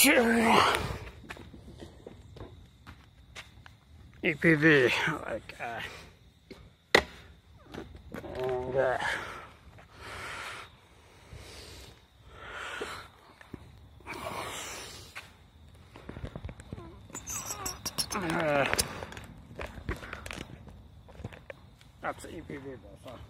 sure. EPV, like, uh, and, uh, uh, that's EPV bus,